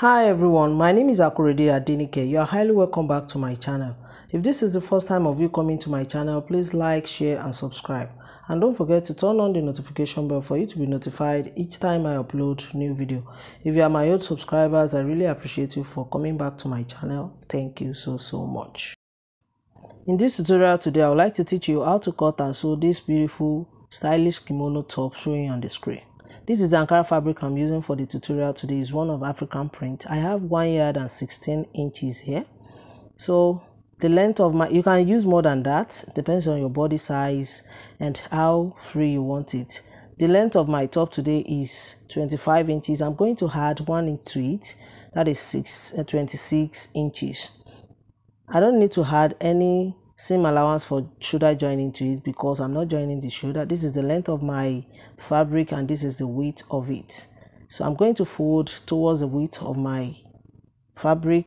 Hi everyone, my name is Akorede Adenike. You are highly welcome back to my channel. If this is the first time of you coming to my channel, please like, share and subscribe. And don't forget to turn on the notification bell for you to be notified each time I upload new video. If you are my old subscribers, I really appreciate you for coming back to my channel. Thank you so so much. In this tutorial today, I would like to teach you how to cut and sew this beautiful stylish kimono top showing on the screen. This is the Ankara fabric I'm using for the tutorial today. is one of African print. I have 1 yard and 16 inches here. So the length of my, you can use more than that. Depends on your body size and how free you want it. The length of my top today is 25 inches. I'm going to add 1 inch to it. That is six, uh, 26 inches. I don't need to add any seam allowance for shoulder joining to it because I'm not joining the shoulder. This is the length of my fabric and this is the width of it. So I'm going to fold towards the width of my fabric.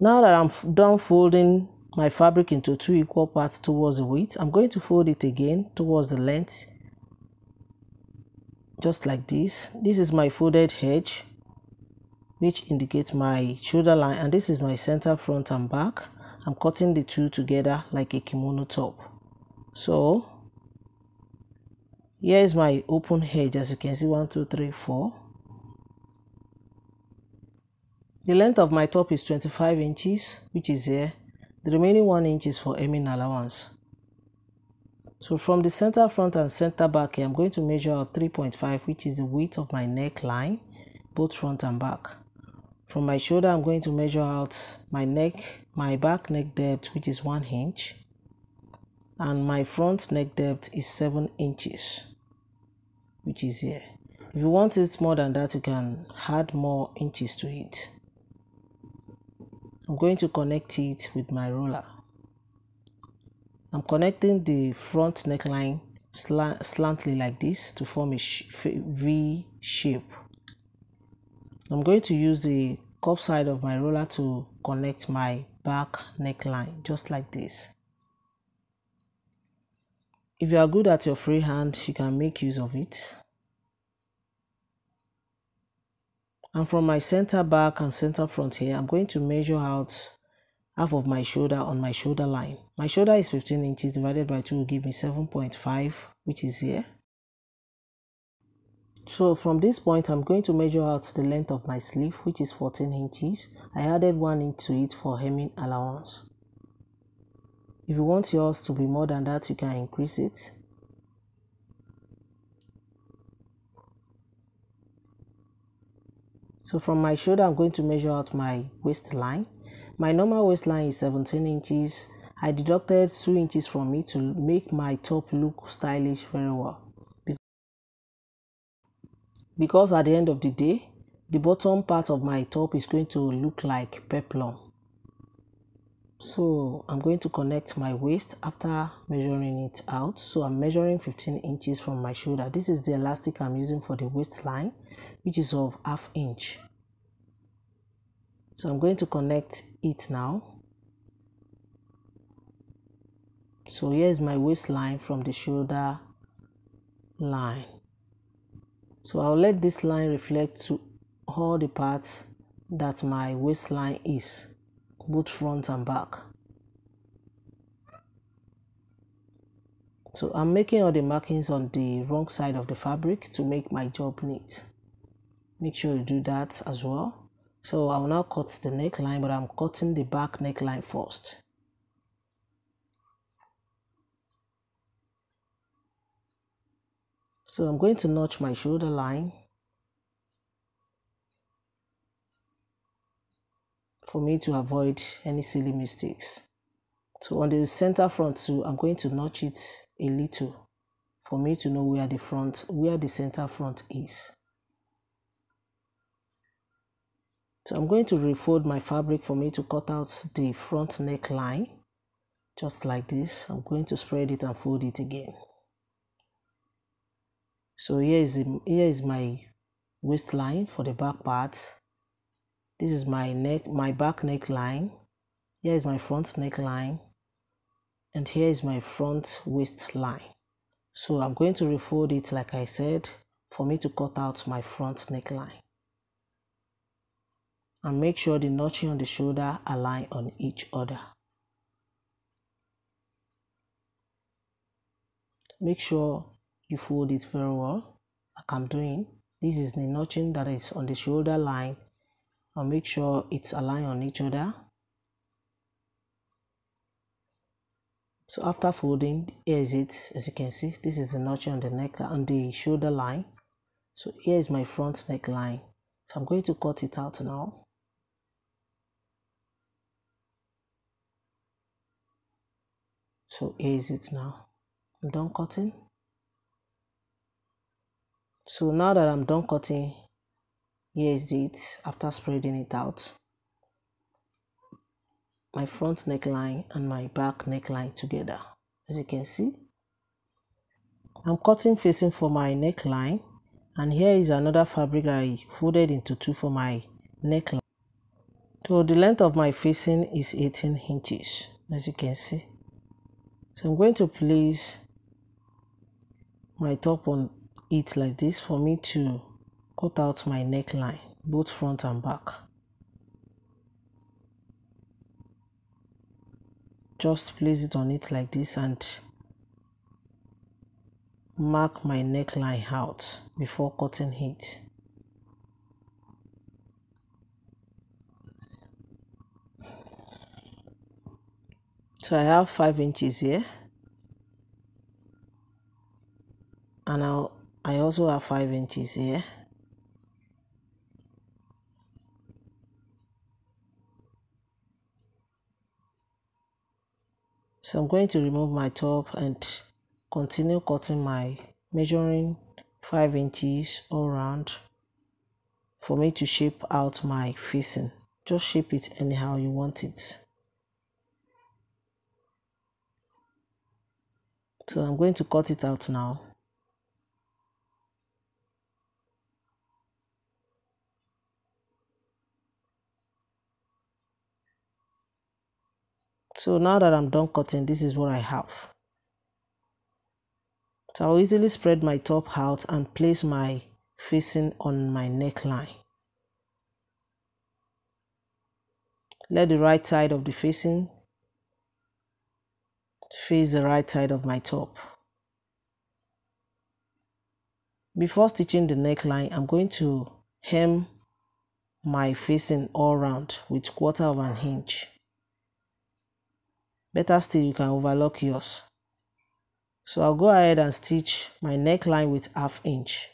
Now that I'm done folding my fabric into two equal parts towards the width, I'm going to fold it again towards the length just like this. This is my folded edge which indicates my shoulder line and this is my center front and back I'm cutting the two together like a kimono top. So here is my open edge as you can see one two three four. The length of my top is 25 inches which is here. The remaining one inch is for hemming allowance. So from the center front and center back here, I'm going to measure out 3.5 which is the width of my neckline both front and back from my shoulder, I'm going to measure out my neck, my back neck depth, which is one inch, and my front neck depth is seven inches, which is here. If you want it more than that, you can add more inches to it. I'm going to connect it with my ruler. I'm connecting the front neckline slant, slantly like this to form a V shape. I'm going to use the cup side of my roller to connect my back neckline just like this. If you are good at your freehand, you can make use of it. And from my center back and center front here, I'm going to measure out half of my shoulder on my shoulder line. My shoulder is 15 inches divided by 2 will give me 7.5, which is here. So from this point, I'm going to measure out the length of my sleeve, which is 14 inches. I added 1 inch to it for hemming allowance. If you want yours to be more than that, you can increase it. So from my shoulder, I'm going to measure out my waistline. My normal waistline is 17 inches. I deducted 2 inches from it to make my top look stylish very well because at the end of the day the bottom part of my top is going to look like peplum. So i'm going to connect my waist after measuring it out. So i'm measuring 15 inches from my shoulder. This is the elastic i'm using for the waistline which is of half inch. So i'm going to connect it now. So here's my waistline from the shoulder line so I'll let this line reflect to all the parts that my waistline is, both front and back. So I'm making all the markings on the wrong side of the fabric to make my job neat. Make sure you do that as well. So I will now cut the neckline, but I'm cutting the back neckline first. So I'm going to notch my shoulder line for me to avoid any silly mistakes. So on the center front too, I'm going to notch it a little for me to know where the front, where the center front is. So I'm going to refold my fabric for me to cut out the front neckline just like this. I'm going to spread it and fold it again so here is the, here is my waistline for the back part. This is my neck my back neckline. Here is my front neckline. And here is my front waistline. So i'm going to refold it like i said for me to cut out my front neckline. And make sure the notching on the shoulder align on each other. Make sure you fold it very well like I'm doing. This is the notching that is on the shoulder line and make sure it's aligned on each other. So after folding, here is it as you can see, this is the notching on the neck on the shoulder line. So here is my front neckline. So I'm going to cut it out now. So here is it now. I'm done cutting. So now that I'm done cutting, here is it after spreading it out. My front neckline and my back neckline together. As you can see, I'm cutting facing for my neckline and here is another fabric I folded into two for my neckline. So the length of my facing is 18 inches as you can see. So I'm going to place my top on it like this for me to cut out my neckline both front and back. Just place it on it like this and mark my neckline out before cutting it. So I have 5 inches here and I'll, also have 5 inches here. So I'm going to remove my top and continue cutting my measuring 5 inches all around for me to shape out my facing. Just shape it anyhow you want it. So I'm going to cut it out now so now that I'm done cutting this is what I have so I'll easily spread my top out and place my facing on my neckline. Let the right side of the facing face the right side of my top. Before stitching the neckline, I'm going to hem my facing all round with quarter of an inch. Better still, you can overlock yours. So I'll go ahead and stitch my neckline with half inch.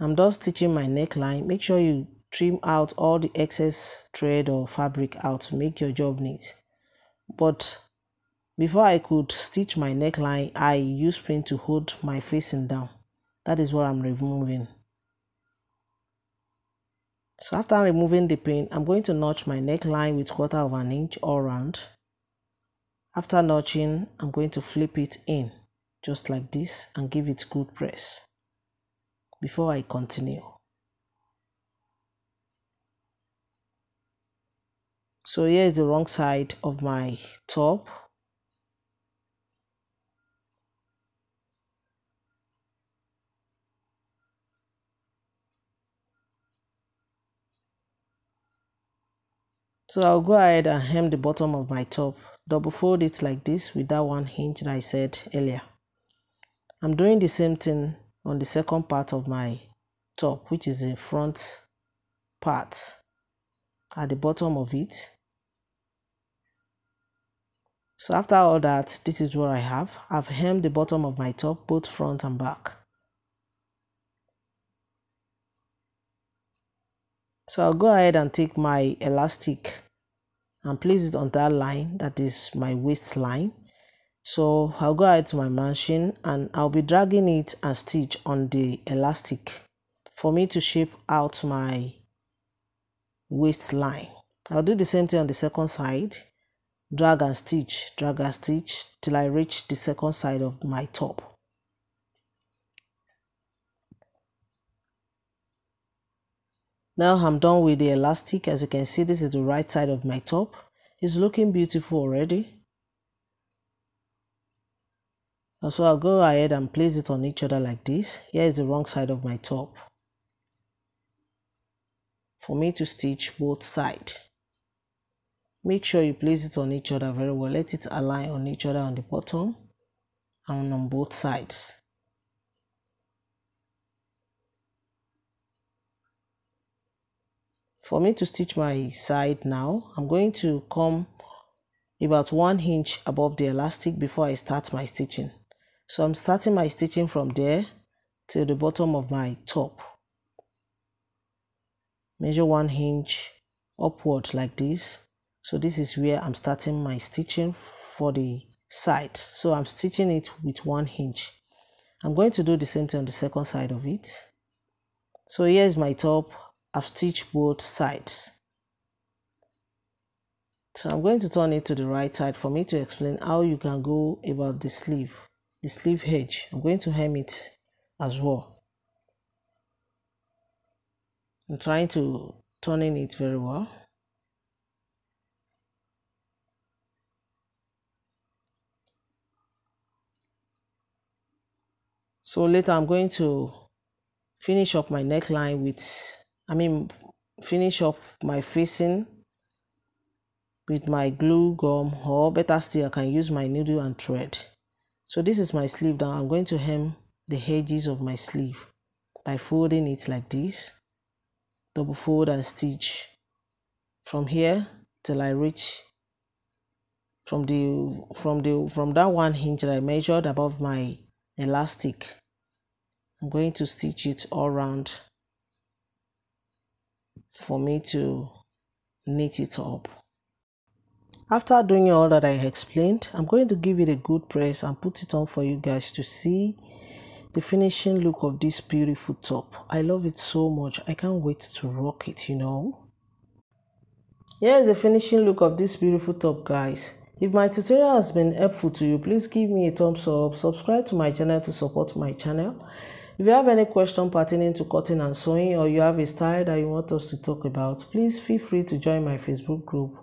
I'm just stitching my neckline. Make sure you trim out all the excess thread or fabric out to make your job neat. But before I could stitch my neckline, I used pin to hold my facing down. That is what I'm removing. So after removing the pin, I'm going to notch my neckline with quarter of an inch all round. After notching, I'm going to flip it in just like this and give it good press before I continue. So here is the wrong side of my top. So I'll go ahead and hem the bottom of my top double fold it like this with that one hinge that I said earlier. I'm doing the same thing on the second part of my top which is the front part at the bottom of it. So after all that, this is what I have. I've hemmed the bottom of my top, both front and back. So I'll go ahead and take my elastic and place it on that line that is my waistline. So I'll go ahead to my machine and I'll be dragging it and stitch on the elastic for me to shape out my waistline. I'll do the same thing on the second side drag and stitch drag and stitch till I reach the second side of my top Now I'm done with the elastic. As you can see, this is the right side of my top. It's looking beautiful already. And so I'll go ahead and place it on each other like this. Here is the wrong side of my top. for me to stitch both sides make sure you place it on each other very well let it align on each other on the bottom and on both sides for me to stitch my side now i'm going to come about one inch above the elastic before i start my stitching. So i'm starting my stitching from there to the bottom of my top. Measure one inch upward like this. So this is where i'm starting my stitching for the side. So i'm stitching it with one inch. I'm going to do the same thing on the second side of it. So here's my top i've stitched both sides. So i'm going to turn it to the right side for me to explain how you can go about the sleeve the sleeve edge. I'm going to hem it as well. I'm trying to turning it very well. So later i'm going to finish up my neckline with i mean finish up my facing with my glue gum or better still i can use my needle and thread. So this is my sleeve now. I'm going to hem the edges of my sleeve by folding it like this. Double fold and stitch from here till i reach from the from the from that one hinge that i measured above my elastic. I'm going to stitch it all around for me to knit it up. After doing all that I explained, I'm going to give it a good press and put it on for you guys to see the finishing look of this beautiful top. I love it so much. I can't wait to rock it, you know. Here is the finishing look of this beautiful top, guys. If my tutorial has been helpful to you, please give me a thumbs up, subscribe to my channel to support my channel if you have any question pertaining to cutting and sewing or you have a style that you want us to talk about, please feel free to join my Facebook group.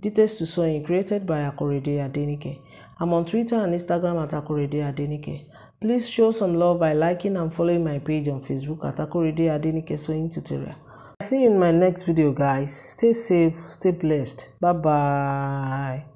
Details to Sewing created by Akorede Adenike. I'm on Twitter and Instagram at Akorede Adenike. Please show some love by liking and following my page on Facebook at Akorede Adenike Sewing Tutorial. See you in my next video guys. Stay safe, stay blessed. Bye bye.